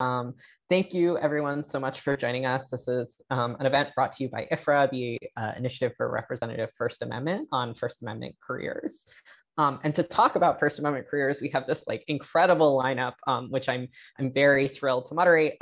Um, thank you everyone so much for joining us. This is um, an event brought to you by IFRA, the uh, Initiative for Representative First Amendment on First Amendment careers. Um, and to talk about First Amendment careers, we have this like incredible lineup, um, which I'm I'm very thrilled to moderate.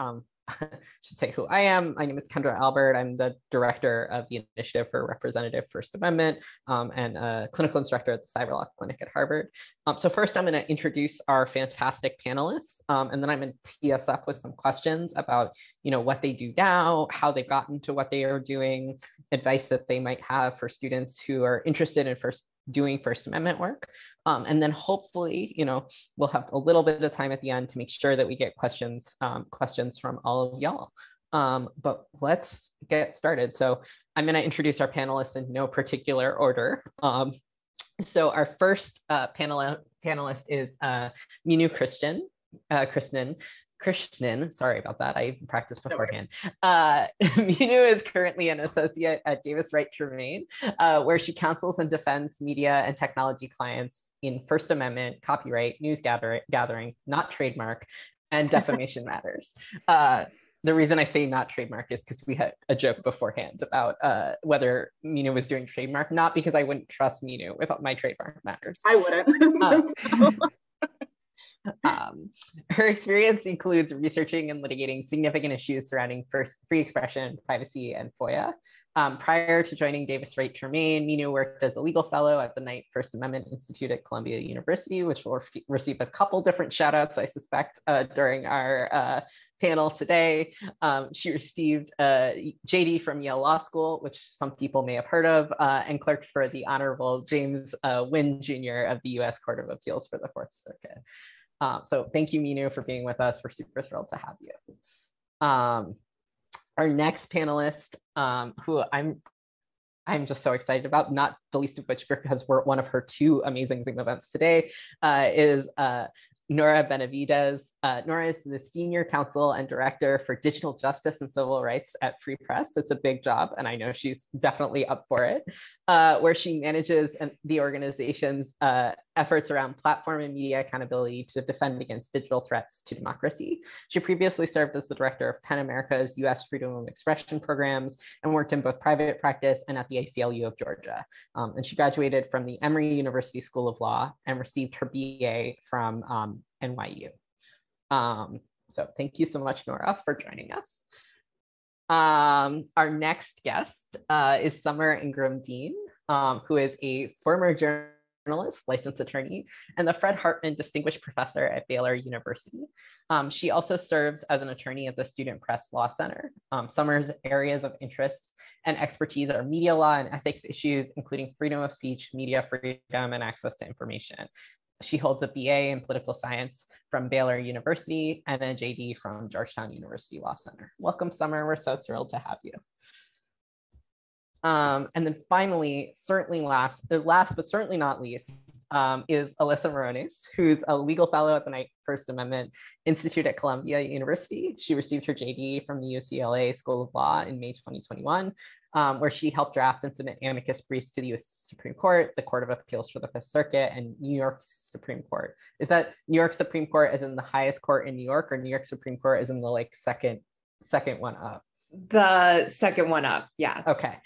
Should say who I am. My name is Kendra Albert. I'm the director of the Initiative for Representative First Amendment um, and a clinical instructor at the Cyberlaw Clinic at Harvard. Um, so first, I'm going to introduce our fantastic panelists, um, and then I'm going to tee us up with some questions about, you know, what they do now, how they've gotten to what they are doing, advice that they might have for students who are interested in first doing First Amendment work. Um, and then hopefully, you know, we'll have a little bit of time at the end to make sure that we get questions, um, questions from all of y'all. Um, but let's get started. So I'm going to introduce our panelists in no particular order. Um, so our first uh, panel panelist is uh, Minu Christian, uh, Krishnan, Krishnan, sorry about that. I practiced beforehand. Uh, Minu is currently an associate at Davis Wright Tremaine, uh, where she counsels and defends media and technology clients in First Amendment, copyright, news gather gathering, not trademark, and defamation matters. Uh, the reason I say not trademark is because we had a joke beforehand about uh, whether Minu was doing trademark, not because I wouldn't trust Minu with my trademark matters. I wouldn't. Uh, um, her experience includes researching and litigating significant issues surrounding first free expression, privacy, and FOIA. Um, prior to joining Davis Wright Tremaine, Minu worked as a legal fellow at the Knight First Amendment Institute at Columbia University, which will re receive a couple different shout outs, I suspect, uh, during our uh, panel today. Um, she received a JD from Yale Law School, which some people may have heard of, uh, and clerked for the Honorable James uh, Wynn Jr. of the US Court of Appeals for the Fourth Circuit. Um, so thank you, Minu, for being with us. We're super thrilled to have you. Um, our next panelist, um, who I'm I'm just so excited about, not the least of which because we're one of her two amazing Zoom events today, uh, is uh, Nora Benavidez. Uh, Nora is the Senior Counsel and Director for Digital Justice and Civil Rights at Free Press. It's a big job, and I know she's definitely up for it, uh, where she manages the organization's uh, efforts around platform and media accountability to defend against digital threats to democracy. She previously served as the director of PEN America's US Freedom of Expression programs and worked in both private practice and at the ACLU of Georgia. Um, and she graduated from the Emory University School of Law and received her BA from um, NYU. Um, so thank you so much, Nora, for joining us. Um, our next guest uh, is Sommer Ingram Dean, um, who is a former journalist, licensed attorney, and the Fred Hartman Distinguished Professor at Baylor University. Um, she also serves as an attorney at the Student Press Law Center. Um, Sommer's areas of interest and expertise are media law and ethics issues, including freedom of speech, media freedom, and access to information. She holds a BA in political science from Baylor University and a JD from Georgetown University Law Center. Welcome, Sommer. We're so thrilled to have you. Um, and then finally, certainly last, uh, last but certainly not least, um, is Alyssa Morones, who's a legal fellow at the First Amendment Institute at Columbia University. She received her JD from the UCLA School of Law in May 2021, um, where she helped draft and submit amicus briefs to the US Supreme Court, the Court of Appeals for the Fifth Circuit, and New York Supreme Court. Is that New York Supreme Court as in the highest court in New York, or New York Supreme Court as in the like second second one up? The second one up, yeah. Okay.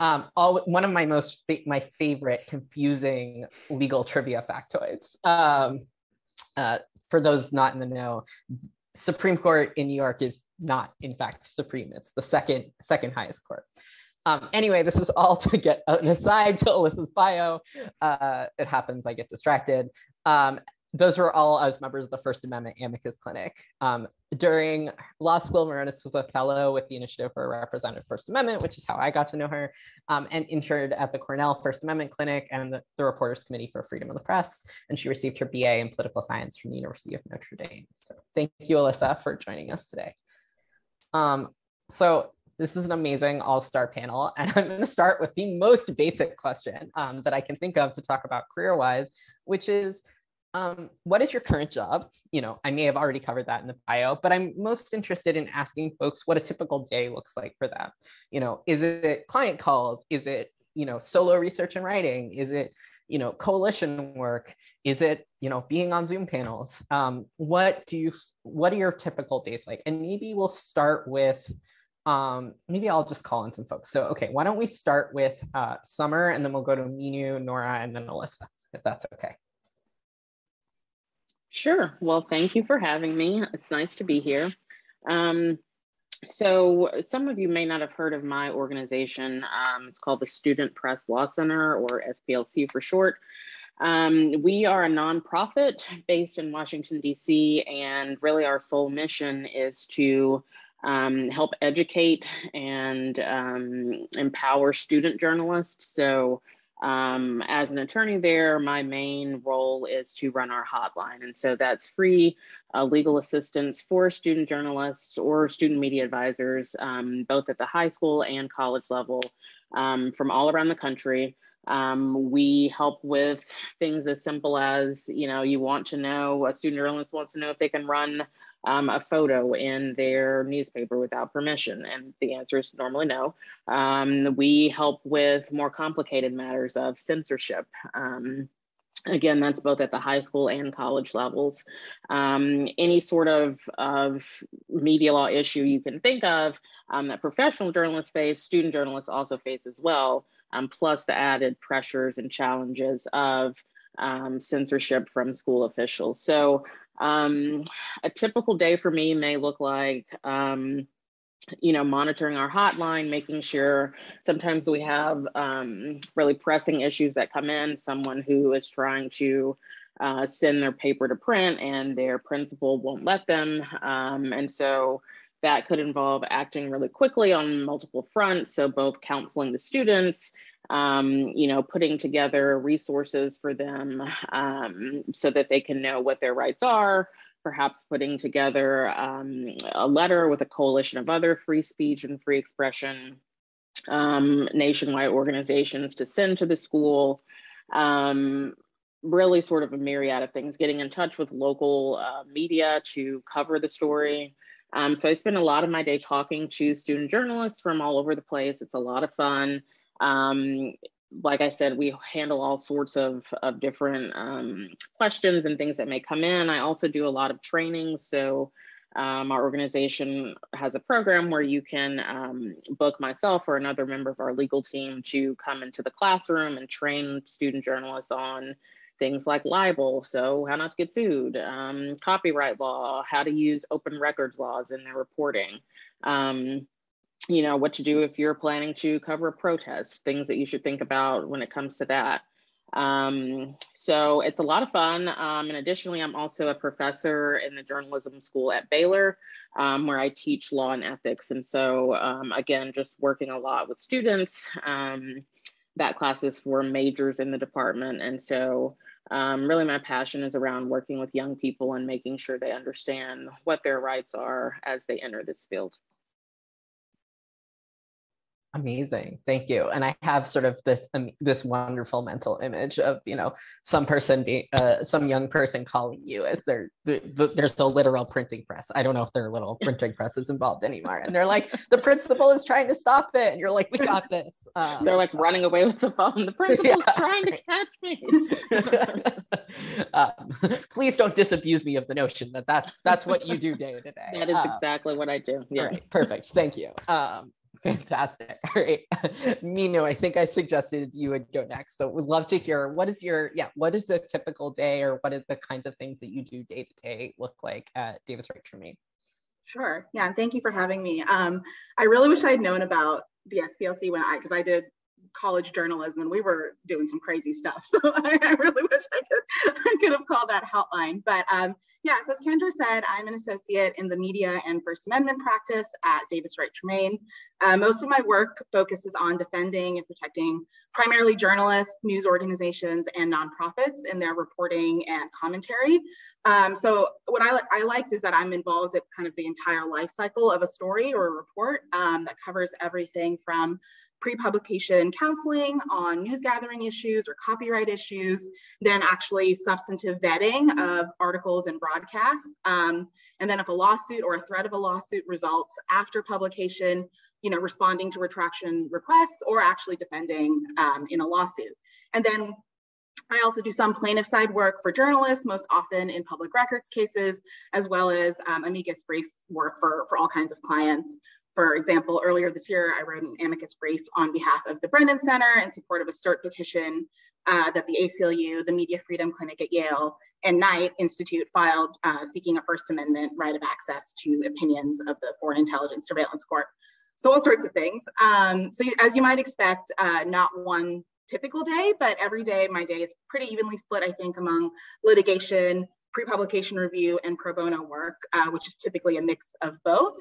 Um, all one of my most my favorite confusing legal trivia factoids. Um, uh, for those not in the know, Supreme Court in New York is not in fact supreme. It's the second second highest court. Um, anyway, this is all to get an aside to Alyssa's bio. Uh, it happens, I get distracted. Um, those were all as members of the First Amendment Amicus Clinic. Um, during law school, Morones was a fellow with the Initiative for a Representative First Amendment, which is how I got to know her, um, and interned at the Cornell First Amendment Clinic and the, the, Reporters Committee for Freedom of the Press. And she received her BA in political science from the University of Notre Dame. So thank you, Alyssa, for joining us today. Um, so this is an amazing all-star panel, and I'm going to start with the most basic question um, that I can think of to talk about career-wise, which is, um, what is your current job? You know, I may have already covered that in the bio, but I'm most interested in asking folks what a typical day looks like for them. You know, is it client calls? Is it, you know, solo research and writing? Is it, you know, coalition work? Is it, you know, being on Zoom panels? Um, what do you, what are your typical days like? And maybe we'll start with, um, maybe I'll just call in some folks. So, okay, why don't we start with uh, Sommer and then we'll go to Minu, Nora, and then Alyssa, if that's okay. Sure. Well, thank you for having me. It's nice to be here. Um, so some of you may not have heard of my organization. Um, it's called the Student Press Law Center or SPLC for short. Um, we are a nonprofit based in Washington, DC, and really our sole mission is to um, help educate and um, empower student journalists. So um, as an attorney there, my main role is to run our hotline. And so that's free uh, legal assistance for student journalists or student media advisors, um, both at the high school and college level um, from all around the country. Um, we help with things as simple as, you know, you want to know, a student journalist wants to know if they can run um, a photo in their newspaper without permission? And the answer is normally no. Um, we help with more complicated matters of censorship. Um, again, that's both at the high school and college levels. Um, any sort of, of media law issue you can think of um, that professional journalists face, student journalists also face as well, um, plus the added pressures and challenges of um, censorship from school officials. So um, a typical day for me may look like, um, you know, monitoring our hotline, making sure sometimes we have um, really pressing issues that come in, someone who is trying to uh, send their paper to print and their principal won't let them. Um, and so that could involve acting really quickly on multiple fronts. So both counseling the students, um, you know, putting together resources for them um, so that they can know what their rights are, perhaps putting together um, a letter with a coalition of other free speech and free expression um, nationwide organizations to send to the school. Um, really sort of a myriad of things, getting in touch with local uh, media to cover the story. Um, so I spend a lot of my day talking to student journalists from all over the place. It's a lot of fun. Um, like I said, we handle all sorts of, of different um, questions and things that may come in. I also do a lot of training. So um, our organization has a program where you can um, book myself or another member of our legal team to come into the classroom and train student journalists on things like libel, so how not to get sued, um, copyright law, how to use open records laws in their reporting. Um, you know, what to do if you're planning to cover a protest, things that you should think about when it comes to that. Um, so it's a lot of fun. Um, and additionally, I'm also a professor in the journalism school at Baylor, um, where I teach law and ethics. And so, um, again, just working a lot with students. That class is for majors in the department. And so, um, really, my passion is around working with young people and making sure they understand what their rights are as they enter this field. Amazing, thank you. And I have sort of this um, this wonderful mental image of you know some person being uh, some young person calling you as their the, the, there's a literal printing press. I don't know if there are little printing presses involved anymore, and they're like the principal is trying to stop it, and you're like we got this. Um, they're like running away with the phone. The principal's yeah, trying to catch me. um, please don't disabuse me of the notion that that's that's what you do day to day. That is um, exactly what I do. Yeah, right, perfect. Thank you. Fantastic. All right. Minu, I think I suggested you would go next. So we'd love to hear what is your, yeah, what is the typical day or what are the kinds of things that you do day to day look like at Davis Wright Tremaine? Sure. Yeah. And thank you for having me. Um, I really wish I'd known about the SPLC when I, because I did college journalism and we were doing some crazy stuff. So I, I, really wish I could I could have called that hotline. But um, yeah, so as Kendra said, I'm an associate in the media and First Amendment practice at Davis Wright Tremaine. Uh, most of my work focuses on defending and protecting primarily journalists, news organizations, and nonprofits in their reporting and commentary. Um, so what I, I like is that I'm involved at kind of the entire life cycle of a story or a report um, that covers everything from pre-publication counseling on news gathering issues or copyright issues, then actually substantive vetting of articles and broadcasts. Um, and then if a lawsuit or a threat of a lawsuit results after publication, you know, responding to retraction requests or actually defending um, in a lawsuit. And then I also do some plaintiff side work for journalists, most often in public records cases, as well as um, amicus brief work for, for all kinds of clients. For example, earlier this year, I wrote an amicus brief on behalf of the Brennan Center in support of a CERT petition uh, that the ACLU, the Media Freedom Clinic at Yale, and Knight Institute filed uh, seeking a First Amendment right of access to opinions of the Foreign Intelligence Surveillance Court. So all sorts of things. Um, so as you might expect, uh, not one typical day, but every day my day is pretty evenly split, I think, among litigation, pre-publication review, and pro bono work, uh, which is typically a mix of both.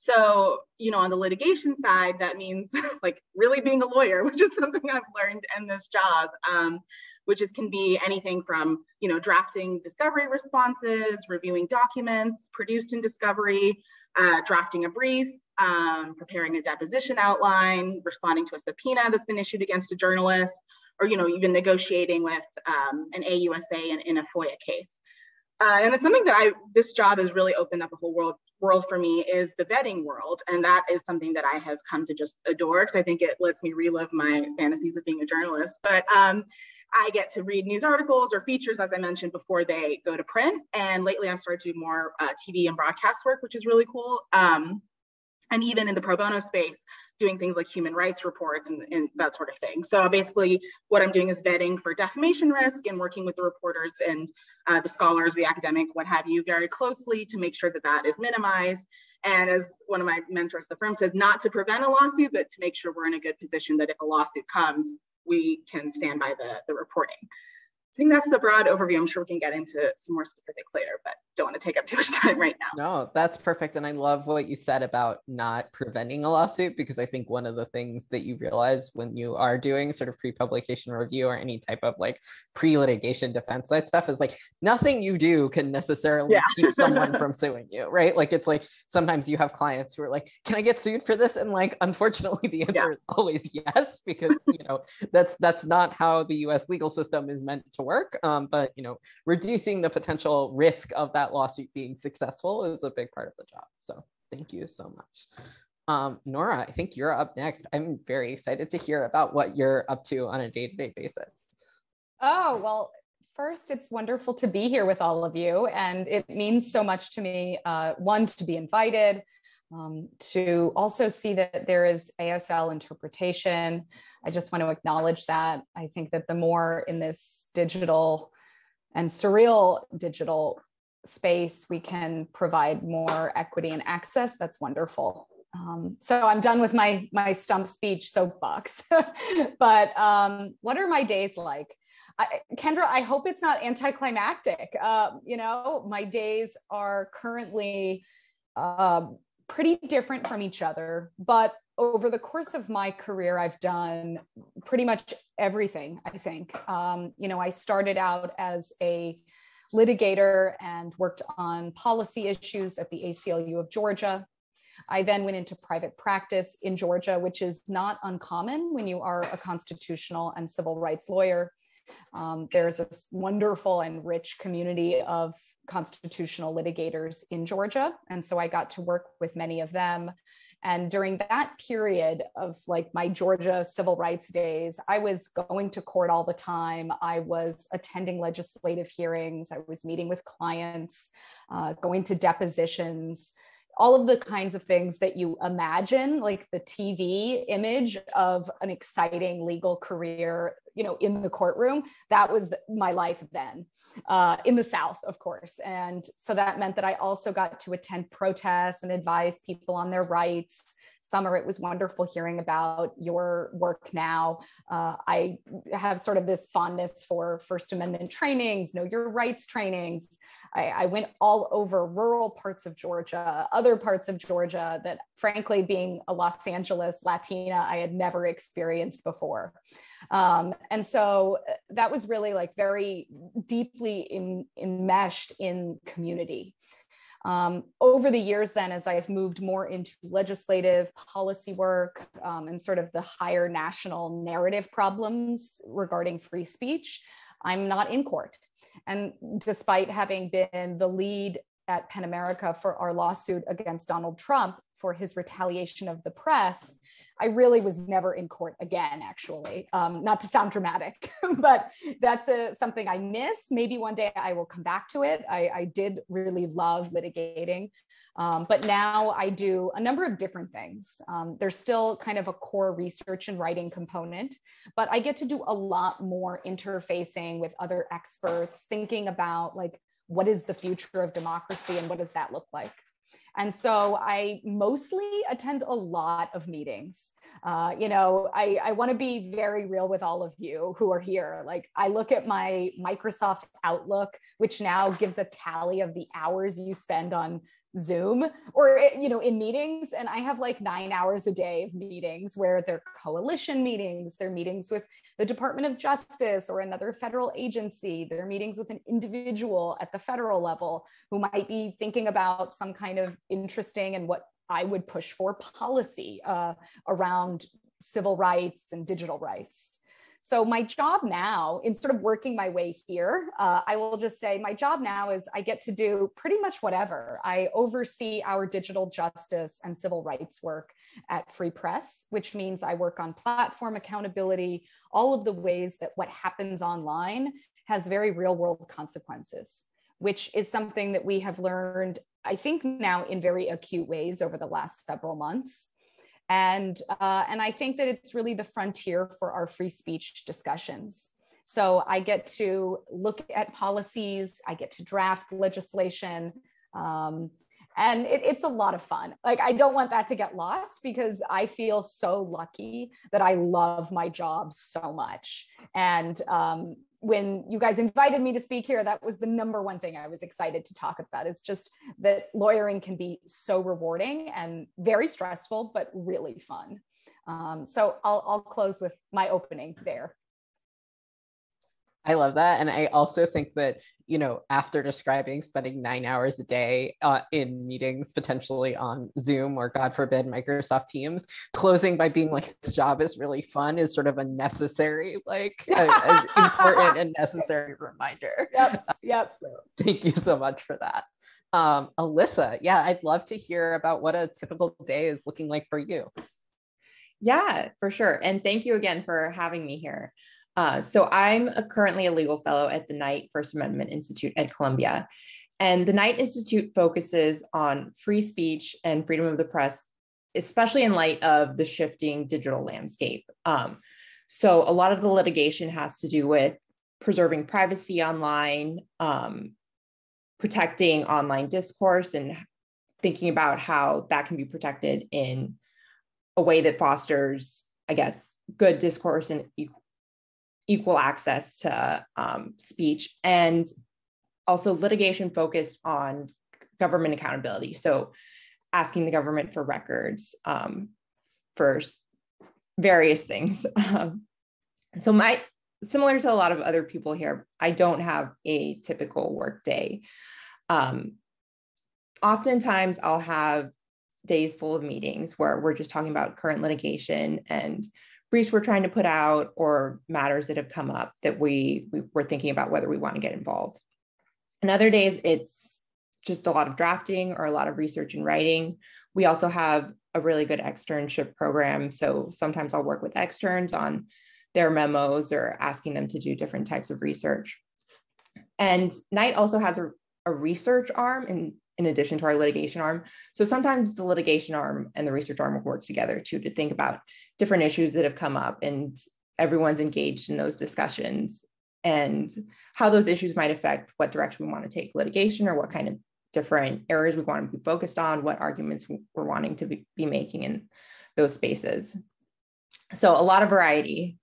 So, you know, on the litigation side, that means like really being a lawyer, which is something I've learned in this job, um, which is can be anything from, you know, drafting discovery responses, reviewing documents produced in discovery, uh, drafting a brief, um, preparing a deposition outline, responding to a subpoena that's been issued against a journalist, or, you know, even negotiating with um, an AUSA in, in a FOIA case. Uh, and it's something that I, this job has really opened up a whole world world for me is the vetting world. And that is something that I have come to just adore because I think it lets me relive my fantasies of being a journalist. But um, I get to read news articles or features, as I mentioned, before they go to print. And lately I've started to do more uh, TV and broadcast work, which is really cool. Um, and even in the pro bono space, doing things like human rights reports and, and, that sort of thing. So basically what I'm doing is vetting for defamation risk and working with the reporters and uh, the scholars, the academic, what have you, very closely to make sure that that is minimized. And as one of my mentors the firm says, not to prevent a lawsuit, but to make sure we're in a good position that if a lawsuit comes, we can stand by the, the reporting. I think that's the broad overview. I'm sure we can get into some more specifics later, but don't want to take up too much time right now. No, that's perfect. And I love what you said about not preventing a lawsuit, because I think one of the things that you realize when you are doing sort of pre publication review or any type of like pre litigation defense side stuff is like nothing you do can necessarily yeah. keep someone from suing you, right? Like it's like sometimes you have clients who are like, can I get sued for this? And like, unfortunately, the answer yeah. is always yes, because, you know, that's that's not how the US legal system is meant to work. Um, but, you know, reducing the potential risk of that lawsuit being successful is a big part of the job. So thank you so much. Um, Nora, I think you're up next. I'm very excited to hear about what you're up to on a day-to-day basis. Oh, well, first, it's wonderful to be here with all of you. And it means so much to me, uh, one, to be invited, um, to also see that there is ASL interpretation. I just want to acknowledge that. I think that the more in this digital and surreal digital space we can provide more equity and access, that's wonderful. Um, so I'm done with my my stump speech soapbox. but um, what are my days like? I, Kendra, I hope it's not anticlimactic. Uh, you know, my days are currently uh, pretty different from each other, but over the course of my career, I've done pretty much everything. I think, um, you know, I started out as a litigator and worked on policy issues at the ACLU of Georgia. I then went into private practice in Georgia, which is not uncommon when you are a constitutional and civil rights lawyer. Um, there's a wonderful and rich community of constitutional litigators in Georgia. And so I got to work with many of them and during that period of like my Georgia civil rights days, I was going to court all the time. I was attending legislative hearings. I was meeting with clients, uh, going to depositions, all of the kinds of things that you imagine, like the TV image of an exciting legal career, you know, in the courtroom. That was my life then uh, in the South, of course. And so that meant that I also got to attend protests and advise people on their rights. Sommer, it was wonderful hearing about your work now. Uh, I have sort of this fondness for First Amendment trainings, know your rights trainings. I, I, went all over rural parts of Georgia, other parts of Georgia that, frankly, being a Los Angeles Latina, I had never experienced before. Um, and so uh, that was really like very deeply in, enmeshed in community. Um, over the years, then, as I've moved more into legislative policy work um, and sort of the higher national narrative problems regarding free speech, I'm not in court. And despite having been the lead at PEN America for our lawsuit against Donald Trump for his retaliation of the press, I really was never in court again, actually. Um, not to sound dramatic, but that's a, something I miss. Maybe one day I will come back to it. I, I did really love litigating. Um, but now I do a number of different things. Um, there's still kind of a core research and writing component, but I get to do a lot more interfacing with other experts, thinking about like, what is the future of democracy and what does that look like? And so I mostly attend a lot of meetings. Uh, you know, I, I want to be very real with all of you who are here. Like, I look at my Microsoft Outlook, which now gives a tally of the hours you spend on Zoom or eh, you know in meetings and I have like 9 hours a day of meetings where they're coalition meetings, they're meetings with the Department of Justice or another federal agency, they're meetings with an individual at the federal level who might be thinking about some kind of interesting and what I would push for policy uh, around civil rights and digital rights. So my job now, in sort of working my way here, uh, I will just say my job now is I get to do pretty much whatever. I oversee our digital justice and civil rights work at Free Press, which means I work on platform accountability, all of the ways that what happens online has very real world consequences, which is something that we have learned, I think, now in very acute ways over the last several months and uh, and I think that it's really the frontier for our free speech discussions. So I get to look at policies, I get to draft legislation, um, and it, it's a lot of fun. Like I don't want that to get lost because I feel so lucky that I love my job so much, and um, when you guys invited me to speak here, that was the number one thing I was excited to talk about is just that lawyering can be so rewarding and very stressful, but really fun. Um, so I'll, I'll close with my opening there. I love that. And I also think that, you know, after describing spending nine hours a day uh, in meetings, potentially on Zoom or God forbid, Microsoft Teams, closing by being like, this job is really fun is sort of a necessary, like, a, important and necessary reminder. Yep. Yep. So thank you so much for that. Um, Alyssa, yeah, I'd love to hear about what a typical day is looking like for you. Yeah, for sure. And thank you again for having me here. Uh, so I'm a, currently a legal fellow at the Knight First Amendment Institute at Columbia. And the Knight Institute focuses on free speech and freedom of the press, especially in light of the shifting digital landscape. Um, so a lot of the litigation has to do with preserving privacy online, um, protecting online discourse, and thinking about how that can be protected in a way that fosters, I guess, good discourse and equal access to um, speech and also litigation focused on government accountability. So asking the government for records um, for various things. Um, so my similar to a lot of other people here, I don't have a typical work day. Um, oftentimes I'll have days full of meetings where we're just talking about current litigation and briefs we're trying to put out or matters that have come up that we, we were thinking about whether we want to get involved. And other days, it's just a lot of drafting or a lot of research and writing. We also have a really good externship program. So sometimes I'll work with externs on their memos or asking them to do different types of research. And Knight also has a, a research arm in, in addition to our litigation arm. So sometimes the litigation arm and the research arm will work together too to think about different issues that have come up and everyone's engaged in those discussions and how those issues might affect what direction we want to take litigation or what kind of different areas we want to be focused on, what arguments we're wanting to be, be making in those spaces. So a lot of variety.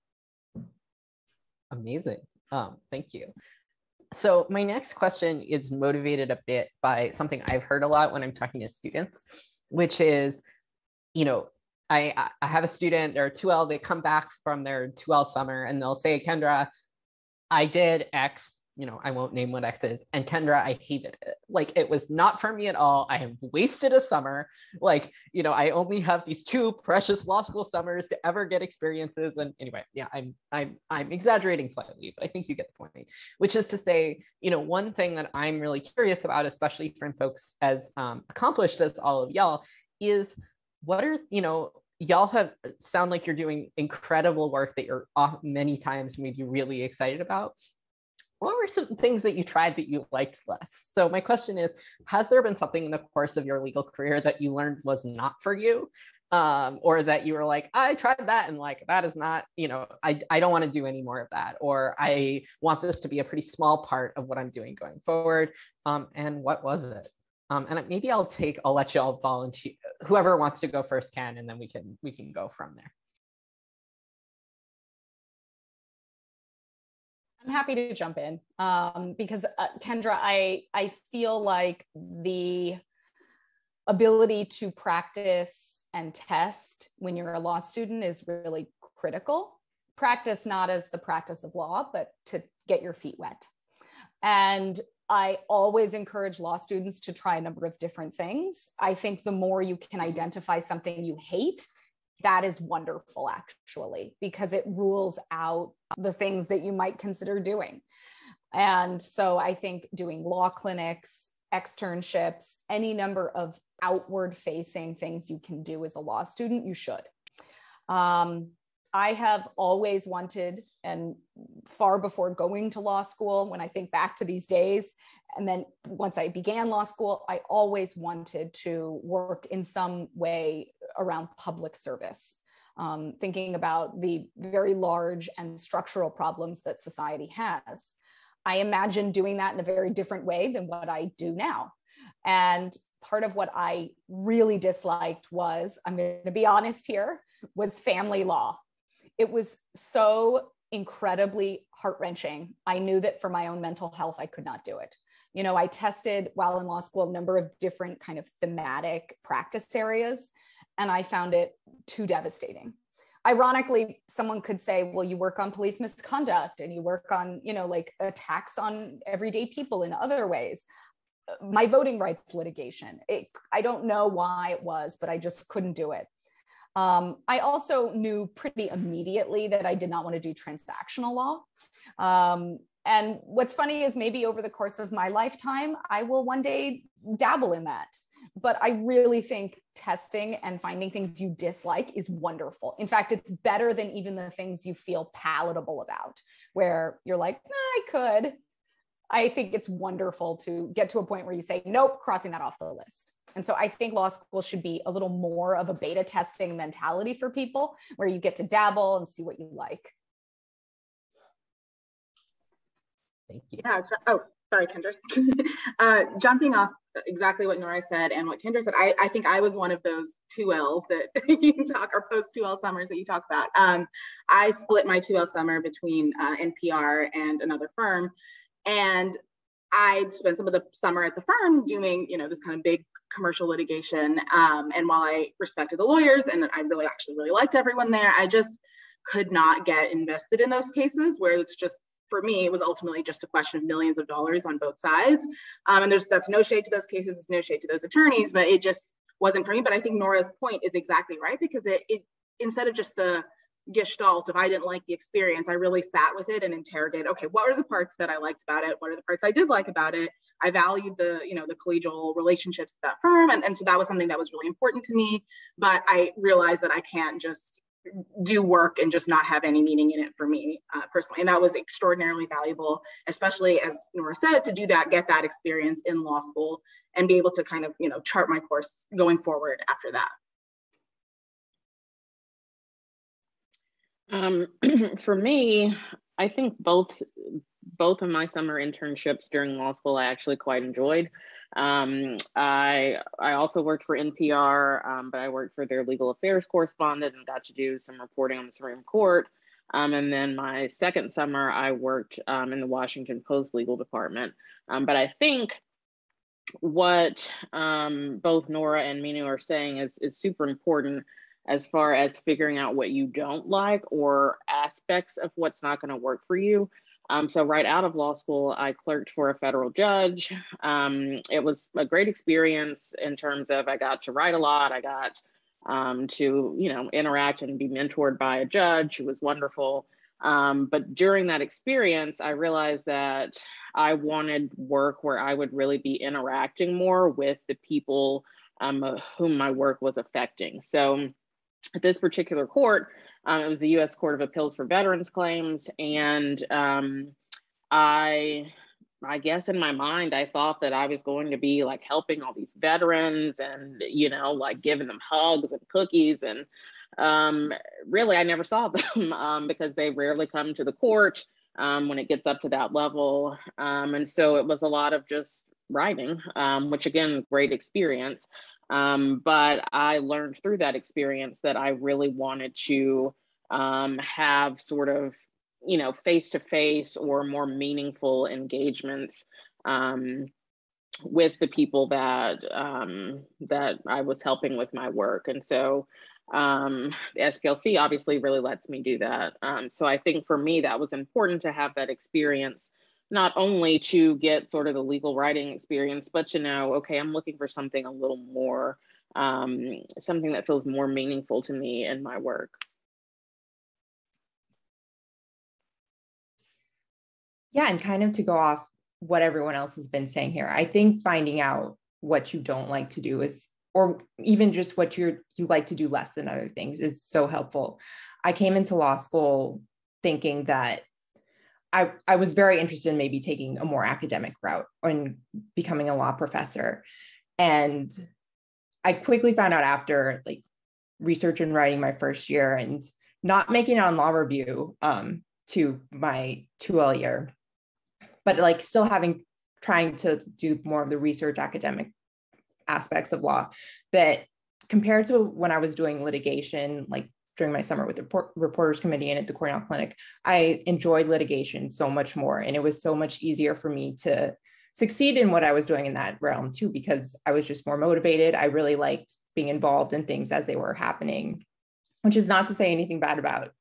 Amazing. Um, thank you. So my next question is motivated a bit by something I've heard a lot when I'm talking to students, which is, you know, I, I have a student, they're 2L, they come back from their 2L summer and they'll say, Kendra, I did X, you know, I won't name what X is. And Kendra, I hated it. Like it was not for me at all. I have wasted a summer. Like, you know, I only have these two precious law school summers to ever get experiences. And anyway, yeah, I'm I'm I'm exaggerating slightly, but I think you get the point. Which is to say, you know, one thing that I'm really curious about, especially from folks as um, accomplished as all of y'all, is what are, you know, y'all have sound like you're doing incredible work that you're off many times made you really excited about what were some things that you tried that you liked less? So my question is, has there been something in the course of your legal career that you learned was not for you? Um, or that you were like, I tried that and like, that is not, you know, I, I don't want to do any more of that. Or I want this to be a pretty small part of what I'm doing going forward. Um, and what was it? Um, and maybe I'll take, I'll let you all volunteer, whoever wants to go first can, and then we can, we can go from there. I'm happy to jump in um, because uh, Kendra, I I feel like the ability to practice and test when you're a law student is really critical. Practice not as the practice of law, but to get your feet wet. And I always encourage law students to try a number of different things. I think the more you can identify something you hate that is wonderful actually because it rules out the things that you might consider doing. And so i think doing law clinics externships any number of outward facing things you can do as a law student you should. Um, I have always wanted, and far before going to law school, when I think back to these days, and then once I began law school, I always wanted to work in some way around public service, um, thinking about the very large and structural problems that society has. I imagine doing that in a very different way than what I do now. And part of what I really disliked was, I'm going to be honest here, was family law it was so incredibly heart wrenching. I knew that for my own mental health, I could not do it. You know, I tested while in law school a number of different kind of thematic practice areas, and I found it too devastating. Ironically, someone could say, well, you work on police misconduct and you work on, you know, like attacks on everyday people in other ways. My voting rights litigation, it, I don't know why it was, but I just couldn't do it. Um, I also knew pretty immediately that I did not want to do transactional law. Um, and what's funny is maybe over the course of my lifetime, I will one day dabble in that. But I really think testing and finding things you dislike is wonderful. In fact, it's better than even the things you feel palatable about, where you're like, eh, I could. I think it's wonderful to get to a point where you say, nope, crossing that off the list. And so I think law school should be a little more of a beta testing mentality for people where you get to dabble and see what you like. Thank you. Yeah. Oh, sorry, Kendra. uh, jumping off exactly what Nora said and what Kendra said, I, I think I was one of those two L's that you talk or post two L summers that you talk about. Um, I split my two L summer between uh, NPR and another firm. And I'd spent some of the summer at the firm doing, you know, this kind of big commercial litigation. Um, and while I respected the lawyers and I really actually really liked everyone there, I just could not get invested in those cases where it's just for me it was ultimately just a question of millions of dollars on both sides. Um, and there's that's no shade to those cases, it's no shade to those attorneys, but it just wasn't for me. But I think Nora's point is exactly right because it, it instead of just the gestalt if i didn't like the experience i really sat with it and interrogated okay what are the parts that i liked about it what are the parts i did like about it i valued the you know the collegial relationships at that firm and, and so that was something that was really important to me but i realized that i can't just do work and just not have any meaning in it for me uh, personally and that was extraordinarily valuable especially as nora said to do that get that experience in law school and be able to kind of you know chart my course going forward after that. Um, for me, I think both both of my summer internships during law school I actually quite enjoyed. Um, I I also worked for NPR, um, but I worked for their legal affairs correspondent and got to do some reporting on the Supreme Court. Um, and then my second summer, I worked um, in the Washington Post legal department. Um, but I think what um, both Nora and Minu are saying is, is super important as far as figuring out what you don't like or aspects of what's not going to work for you. Um, so right out of law school, I clerked for a federal judge. Um, it was a great experience in terms of I got to write a lot. I got um, to you know interact and be mentored by a judge who was wonderful. Um, but during that experience, I realized that I wanted work where I would really be interacting more with the people um, whom my work was affecting. So at this particular court, um, it was the U.S. Court of Appeals for Veterans Claims, and um, I, I guess in my mind, I thought that I was going to be like helping all these veterans and you know like giving them hugs and cookies, and um, really I never saw them um, because they rarely come to the court um, when it gets up to that level, um, and so it was a lot of just writing, which again, great experience. Um, but I learned through that experience that I really wanted to um, have sort of, you know, face to face or more meaningful engagements um, with the people that um, that I was helping with my work. And so um, the SPLC obviously really lets me do that. Um, so I think for me, that was important to have that experience not only to get sort of the legal writing experience, but to know, okay, I'm looking for something a little more, um, something that feels more meaningful to me in my work. Yeah, and kind of to go off what everyone else has been saying here, I think finding out what you don't like to do is, or even just what you're you like to do less than other things is so helpful. I came into law school thinking that I, I was very interested in maybe taking a more academic route and becoming a law professor. And I quickly found out after like research and writing my first year and not making it on law review um, to my 2L year, but like still having trying to do more of the research academic aspects of law that compared to when I was doing litigation, like during my summer with the report, reporters committee and at the Cornell Clinic, I enjoyed litigation so much more. And it was so much easier for me to succeed in what I was doing in that realm too, because I was just more motivated. I really liked being involved in things as they were happening, which is not to say anything bad about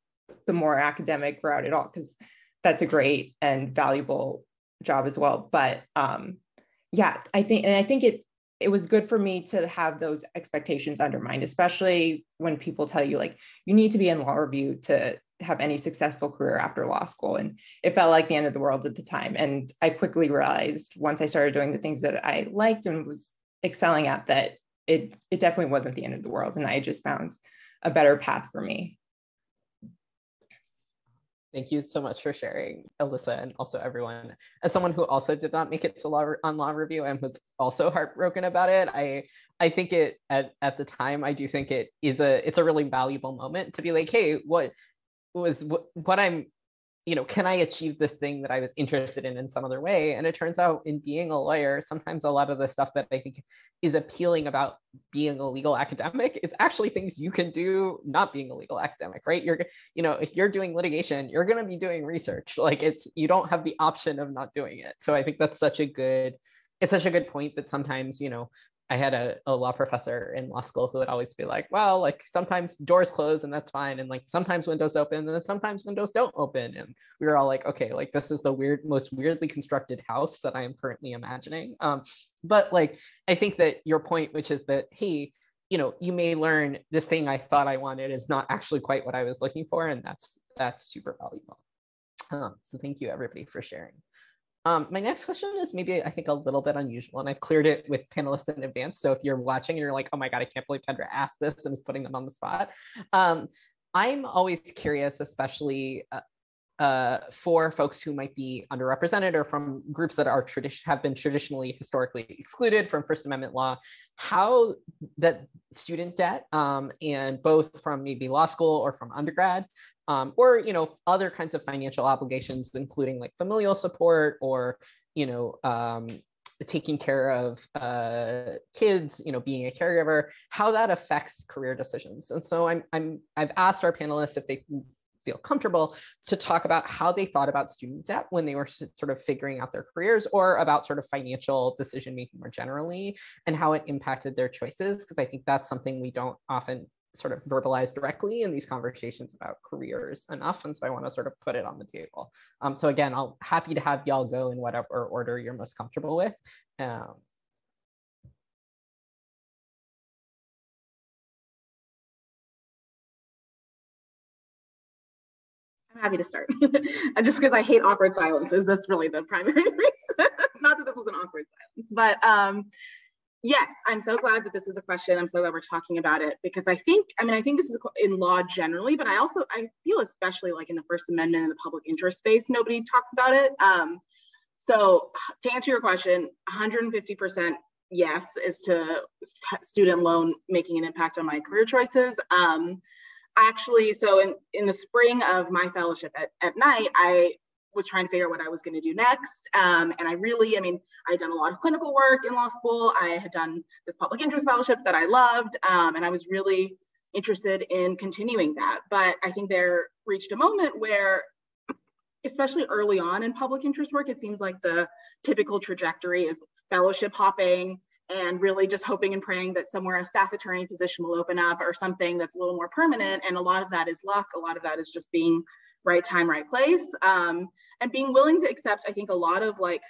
the more academic route at all, because that's a great and valuable job as well. But um, yeah, I think, and I think it it was good for me to have those expectations undermined, especially when people tell you like you need to be in law review to have any successful career after law school. And it felt like the end of the world at the time. And I quickly realized once I started doing the things that I liked and was excelling at that it it definitely wasn't the end of the world. And I just found a better path for me. Thank you so much for sharing, Alyssa, and also everyone. As someone who also did not make it to law on law review and was also heartbroken about it, I I think it at, at the time I do think it is a it's a really valuable moment to be like, hey, what was what, what I'm you know, can I achieve this thing that I was interested in in some other way? And it turns out in being a lawyer, sometimes a lot of the stuff that I think is appealing about being a legal academic is actually things you can do not being a legal academic, right? You're, you know, if you're doing litigation, you're going to be doing research. Like it's, you don't have the option of not doing it. So I think that's such a good, it's such a good point that sometimes, you know, I had a, a law professor in law school who would always be like, well, like sometimes doors close and that's fine. And like sometimes windows open and sometimes windows don't open. And we were all like, okay, like this is the weird, most weirdly constructed house that I am currently imagining. Um, but like, I think that your point, which is that, hey, you know, you may learn this thing I thought I wanted is not actually quite what I was looking for. And that's, that's super valuable. Um, so thank you everybody for sharing. Um, my next question is maybe I think a little bit unusual, and I've cleared it with panelists in advance. So if you're watching and you're like, "Oh my god, I can't believe Kendra asked this," and is putting them on the spot, um, I'm always curious, especially uh, uh, for folks who might be underrepresented or from groups that are tradition have been traditionally historically excluded from First Amendment law, how that student debt um, and both from maybe law school or from undergrad um, or you know other kinds of financial obligations including like familial support or you know um, taking care of uh, kids you know being a caregiver how that affects career decisions. And so i'm, I'm i've asked our panelists if they feel comfortable to talk about how they thought about student debt when they were sort of figuring out their careers or about sort of financial decision making more generally and how it impacted their choices because i think that's something we don't often sort of verbalized directly in these conversations about careers enough. And so I want to sort of put it on the table. Um, so again, I'll happy to have y'all go in whatever order you're most comfortable with. Um, I'm happy to start. Just because I hate awkward silences, that's really the primary reason. Not that this was an awkward silence, but um, Yes, I'm so glad that this is a question. I'm so glad we're talking about it because I think, I mean, I think this is in law generally, but I also, I feel especially like in the First Amendment and the public interest space, nobody talks about it. Um, so to answer your question, 150% yes is to student loan making an impact on my career choices. Um, actually, so in, in the spring of my fellowship at, at Knight, I was trying to figure out what I was going to do next. Um, and I really, I mean, I had done a lot of clinical work in law school. I had done this public interest fellowship that I loved. Um, and I was really interested in continuing that. But I think there reached a moment where, especially early on in public interest work, it seems like the typical trajectory is fellowship hopping and really just hoping and praying that somewhere a staff attorney position will open up or something that's a little more permanent. And a lot of that is luck. A lot of that is just being right time, right place. Um, and being willing to accept, I think, a lot of like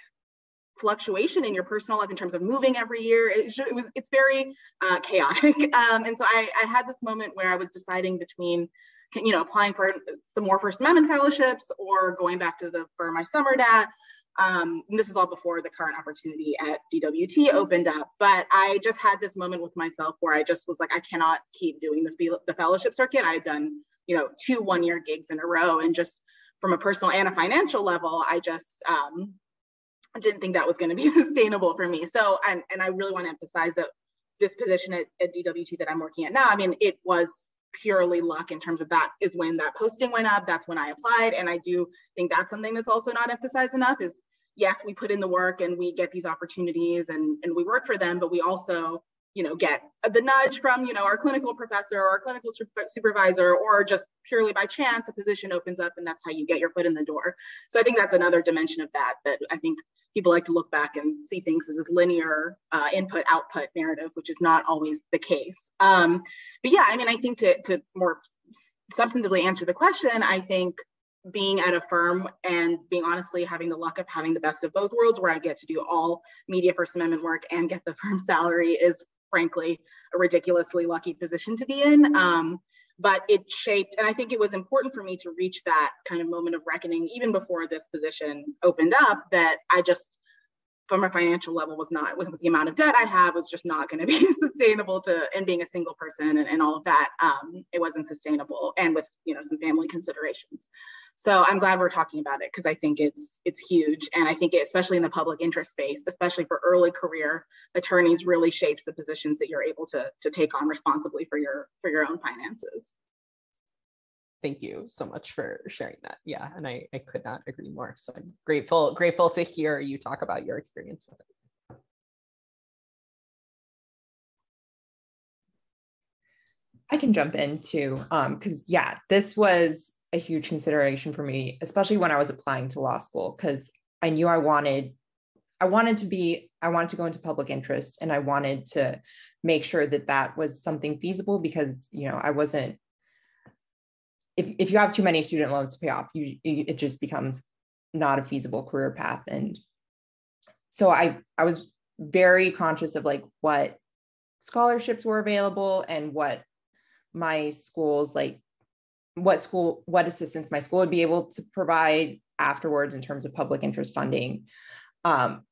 fluctuation in your personal life in terms of moving every year. It, it was, it's very uh, chaotic. Um, and so I, I had this moment where I was deciding between, you know, applying for some more First Amendment fellowships or going back to the firm I summered at. Um, this is all before the current opportunity at DWT opened up, but I just had this moment with myself where I just was like, I cannot keep doing the, the fellowship circuit. I had done you know, two one year gigs in a row. And just from a personal and a financial level, I just um, didn't think that was going to be sustainable for me. So, and, and I really want to emphasize that this position at, at DWT that I'm working at now, I mean, it was purely luck in terms of that is when that posting went up. That's when I applied. And I do think that's something that's also not emphasized enough is yes, we put in the work and we get these opportunities and, and we work for them, but we also you know, get the nudge from, you know, our clinical professor or our clinical supervisor, or just purely by chance, a position opens up and that's how you get your foot in the door. So I think that's another dimension of that, that I think people like to look back and see things as this linear uh, input output narrative, which is not always the case. Um, but yeah, I mean, I think to, to more substantively answer the question, I think being at a firm and being honestly having the luck of having the best of both worlds where I get to do all media First Amendment work and get the firm salary is frankly a ridiculously lucky position to be in. Um, but it shaped, and I think it was important for me to reach that kind of moment of reckoning even before this position opened up that I just from a financial level was not with, the amount of debt I have was just not going to be sustainable to and being a single person and, and all of that um, it wasn't sustainable and with you know some family considerations. So I'm glad we're talking about it because I think it's it's huge and I think it, especially in the public interest space especially for early career attorneys really shapes the positions that you're able to to take on responsibly for your for your own finances thank you so much for sharing that. Yeah, and I, I could not agree more. So I'm grateful, grateful to hear you talk about your experience with it. I can jump in too, because um, yeah, this was a huge consideration for me, especially when I was applying to law school, because I knew I wanted, I wanted to be, I wanted to go into public interest, and I wanted to make sure that that was something feasible because you know I wasn't if, if you have too many student loans to pay off, you, it just becomes not a feasible career path. And so I, I was very conscious of like what scholarships were available and what my schools like what school what assistance my school would be able to provide afterwards in terms of public interest funding um,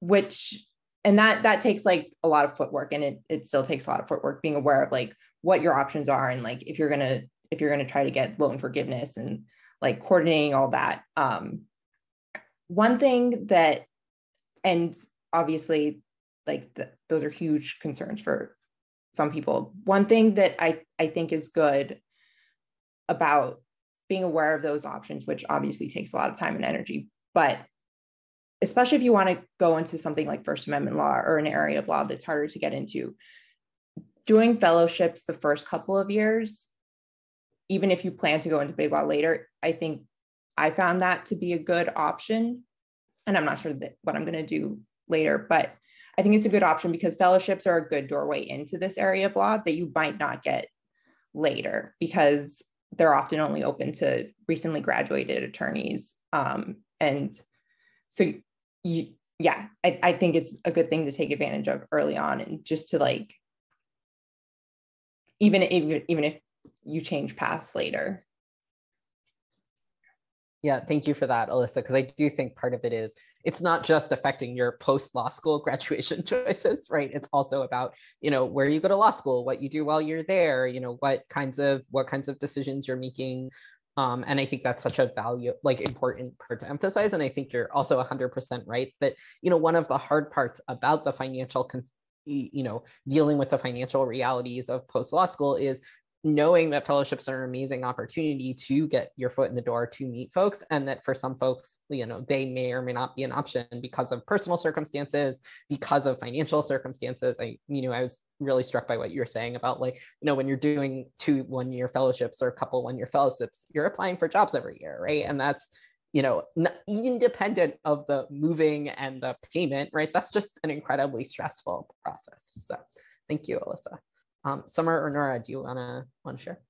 which and that that takes like a lot of footwork and it, it still takes a lot of footwork being aware of like what your options are and like if you're to if you're to try to get loan forgiveness and like coordinating all that um one thing that and obviously like the, those are huge concerns for some people. One thing that i i think is good about being aware of those options which obviously takes a lot of time and energy but especially if you want to go into something like first amendment law or an area of law that's harder to get into doing fellowships the first couple of years even if you plan to go into big law later i think i found that to be a good option. And i'm not sure that what i'm going to do later but i think it's a good option because fellowships are a good doorway into this area of law that you might not get later because they're often only open to recently graduated attorneys. Um, and so you yeah I, I think it's a good thing to take advantage of early on and just to like even if, even if you change paths later. Yeah, thank you for that, Alyssa, because I do think part of it is it's not just affecting your post law school graduation choices, right? It's also about, you know, where you go to law school, what you do while you're there, you know, what kinds of what kinds of decisions you're making. Um, and I think that's such a value, like important part to emphasize. And I think you're also 100% right that, you know, one of the hard parts about the financial, you know, dealing with the financial realities of post law school is knowing that fellowships are an amazing opportunity to get your foot in the door to meet folks and that for some folks you know they may or may not be an option because of personal circumstances because of financial circumstances. I you know i was really struck by what you were saying about like you know when you're doing two one year fellowships or a couple one year fellowships you're applying for jobs every year right? And that's you know independent of the moving and the payment right that's just an incredibly stressful process so thank you alyssa um, Sommer or Nora, do you wanna want to share?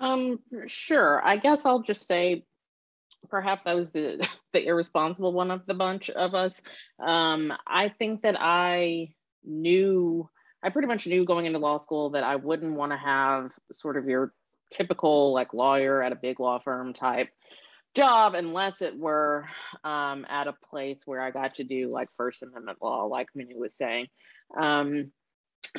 Um, sure. I guess I'll just say perhaps I was the, the irresponsible one of the bunch of us. Um, I think that I knew, I pretty much knew going into law school that I wouldn't want to have sort of your typical like lawyer at a big law firm type job unless it were um, at a place where I got to do like First Amendment law, like Minu was saying. Um,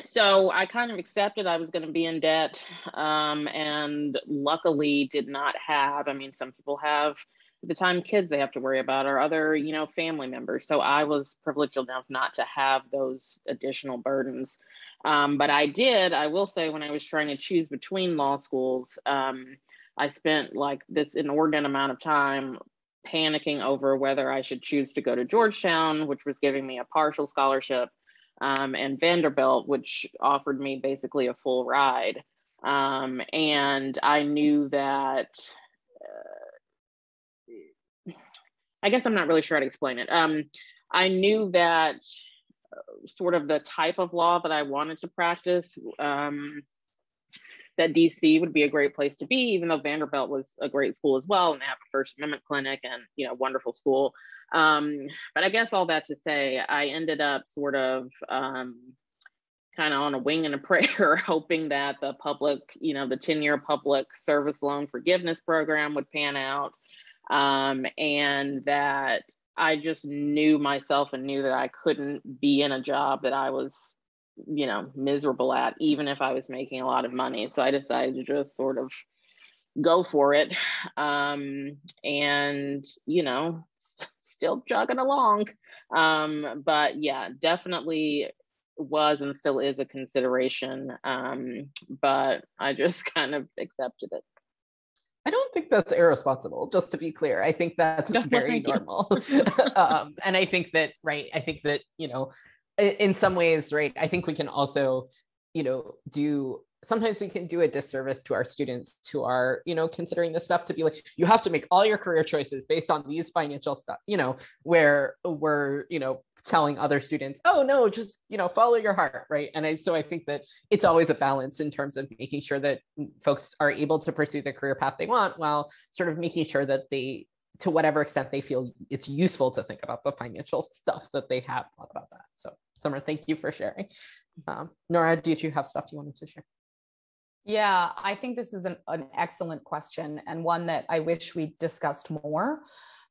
so I kind of accepted I was going to be in debt, um, and luckily did not have. I mean, some people have the time kids they have to worry about, or other you know family members. So I was privileged enough not to have those additional burdens. Um, but I did. I will say when I was trying to choose between law schools, um, I spent like this inordinate amount of time panicking over whether I should choose to go to Georgetown, which was giving me a partial scholarship um, and Vanderbilt, which offered me basically a full ride. Um, and I knew that, uh, I guess I'm not really sure how to explain it. Um, I knew that uh, sort of the type of law that I wanted to practice um, that DC would be a great place to be, even though Vanderbilt was a great school as well, and they have a First Amendment clinic and you know wonderful school. Um, but I guess all that to say, I ended up sort of um, kind of on a wing and a prayer, hoping that the public, you know, the 10-year public service loan forgiveness program would pan out, um, and that I just knew myself and knew that I couldn't be in a job that I was you know, miserable at, even if I was making a lot of money. So I decided to just sort of go for it. Um, and, you know, st- still jogging along. Um, but yeah, definitely was and still is a consideration. Um, but I just kind of accepted it. I don't think that's irresponsible, just to be clear. I think that's no, very normal. um, and I think that, right, I think that, you know, in some ways, right, I think we can also, you know, do sometimes we can do a disservice to our students who are, you know, considering this stuff to be like, you have to make all your career choices based on these financial stuff, you know, where we're, you know, telling other students, oh no, just, you know, follow your heart, right? And I, so I think that it's always a balance in terms of making sure that folks are able to pursue the career path they want while sort of making sure that they to whatever extent they feel it's useful to think about the financial stuff that they have thought about that. So Sommer, thank you for sharing. Um, Nora, did you have stuff you wanted to share? Yeah, I think this is an, an excellent question and one that I wish we discussed more,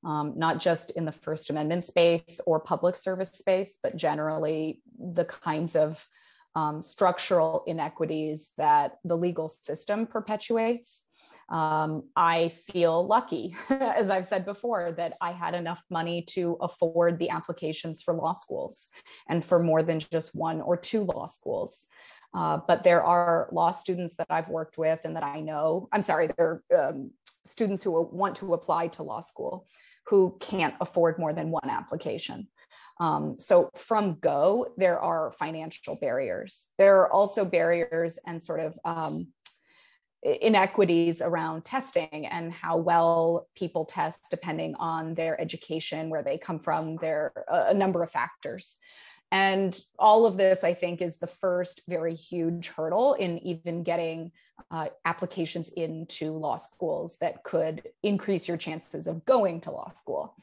um, not just in the First Amendment space or public service space, but generally the kinds of um, structural inequities that the legal system perpetuates um, I feel lucky, as I've said before, that I had enough money to afford the applications for law schools and for more than just one or two law schools. Uh, but there are law students that I've worked with and that I know, I'm sorry, there are um, students who want to apply to law school who can't afford more than one application. Um, so from go, there are financial barriers. There are also barriers and sort of um, inequities around testing and how well people test depending on their education, where they come from, there a number of factors. And all of this, I think, is the first very huge hurdle in even getting uh, applications into law schools that could increase your chances of going to law school.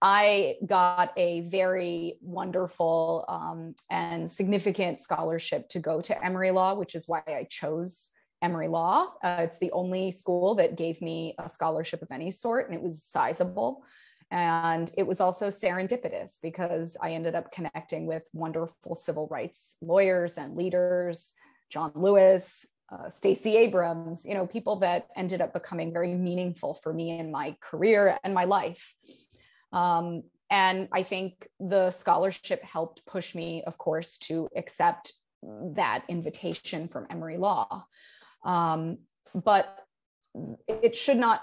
I got a very wonderful um, and significant scholarship to go to Emory Law, which is why I chose Emory Law. Uh, it's the only school that gave me a scholarship of any sort, and it was sizable. And it was also serendipitous because I ended up connecting with wonderful civil rights lawyers and leaders, John Lewis, uh, Stacey Abrams, you know, people that ended up becoming very meaningful for me in my career and my life. Um, and I think the scholarship helped push me, of course, to accept that invitation from Emory Law. Um, but it should not,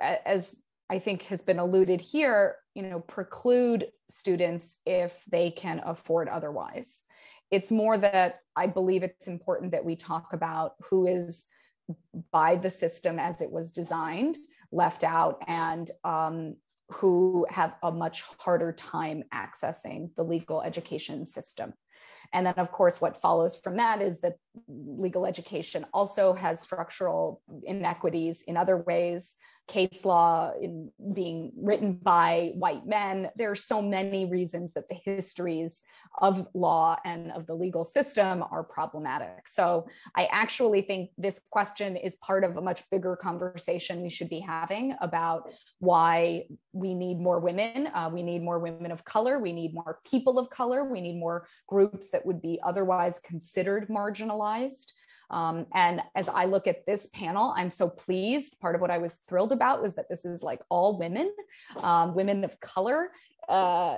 as I think has been alluded here, you know, preclude students if they can afford otherwise. It's more that I believe it's important that we talk about who is by the system as it was designed, left out, and um, who have a much harder time accessing the legal education system. And then, of course, what follows from that is that legal education also has structural inequities in other ways case law in being written by white men. There are so many reasons that the histories of law and of the legal system are problematic. So I actually think this question is part of a much bigger conversation we should be having about why we need more women. Uh, we need more women of color. We need more people of color. We need more groups that would be otherwise considered marginalized. Um, and as I look at this panel, I'm so pleased. Part of what I was thrilled about was that this is like all women, um, women of color. Uh,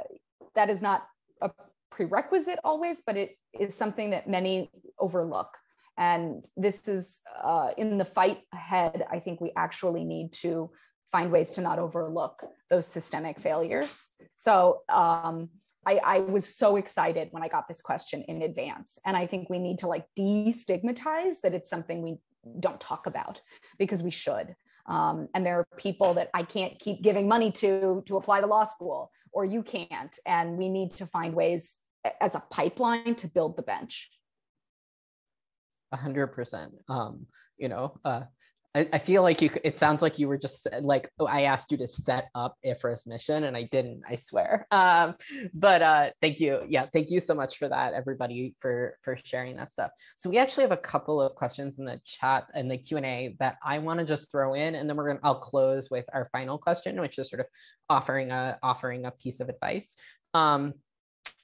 that is not a prerequisite always, but it is something that many overlook. And this is uh, in the fight ahead. I think we actually need to find ways to not overlook those systemic failures. So, um, I, I was so excited when I got this question in advance. And I think we need to like destigmatize that it's something we don't talk about because we should. Um, and there are people that I can't keep giving money to to apply to law school, or you can't. And we need to find ways as a pipeline to build the bench. A hundred percent. Um, you know, uh, I, feel like you it sounds like you were just uh, like oh, i asked you to set up ifra's mission and i didn't i swear. Um, but uh, thank you yeah thank you so much for that everybody for for sharing that stuff. So we actually have a couple of questions in the chat and the q&a that i want to just throw in and then we're gonna i'll close with our final question which is sort of offering a offering a piece of advice. Um,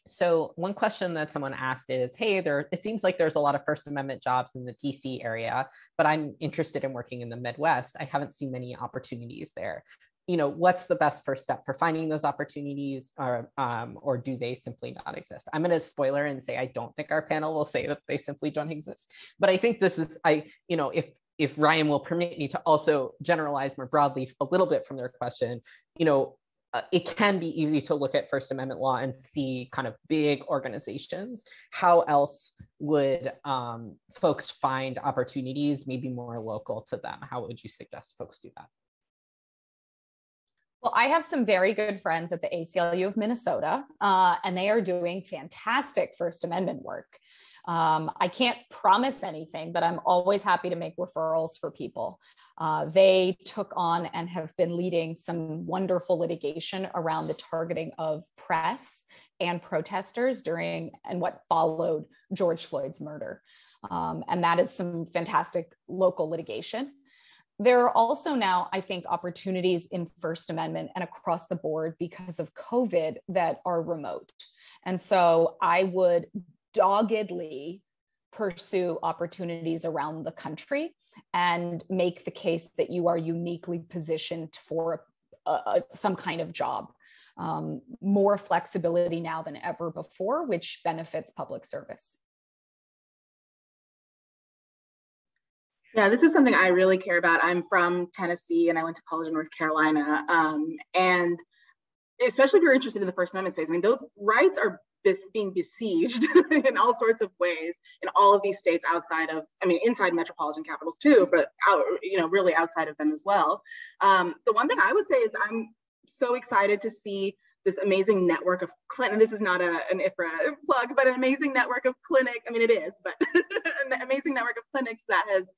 so one question that someone asked is, hey, there it seems like there's a lot of First Amendment jobs in the DC area, but I'm interested in working in the Midwest. I haven't seen many opportunities there. You know, what's the best first step for finding those opportunities or, um, or do they simply not exist? I'm gonna spoiler and say, I don't think our panel will say that they simply don't exist, but I think this is, I, you know, if if Ryan will permit me to also generalize more broadly a little bit from their question, you know, uh, it can be easy to look at First Amendment law and see kind of big organizations. How else would um, folks find opportunities, maybe more local to them? How would you suggest folks do that? Well, I have some very good friends at the ACLU of Minnesota, uh, and they are doing fantastic First Amendment work. Um, I can't promise anything, but I'm always happy to make referrals for people. Uh, they took on and have been leading some wonderful litigation around the targeting of press and protesters during and what followed George Floyd's murder. Um, and that is some fantastic local litigation. There are also now, I think, opportunities in First Amendment and across the board because of COVID that are remote. And so I would doggedly pursue opportunities around the country and make the case that you are uniquely positioned for some kind of job. Um, more flexibility now than ever before, which benefits public service. Yeah, this is something I really care about. I'm from Tennessee and I went to college in North Carolina. Um, and especially if you're interested in the First Amendment space, I mean, those rights are being besieged in all sorts of ways in all of these states outside of, I mean, inside metropolitan capitals too, but out, you know, really outside of them as well. Um, the one thing I would say is I'm so excited to see this amazing network of clinic. This is not a, an IFRA plug, but an amazing network of clinic. I mean, it is, but an amazing network of clinics that has